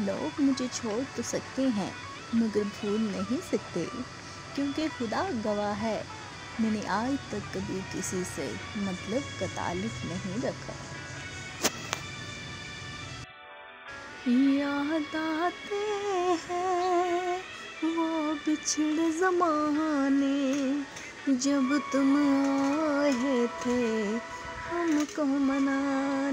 लोग मुझे छोड़ तो सकते हैं, मगर भूल नहीं सकते, क्योंकि खुदा गवाह है। मैंने आज तक कभी किसी से मतलब का ताल्लुक नहीं रखा। याद आते हैं वो बिछड़े ज़माने, जब तुम आए थे, हमको मना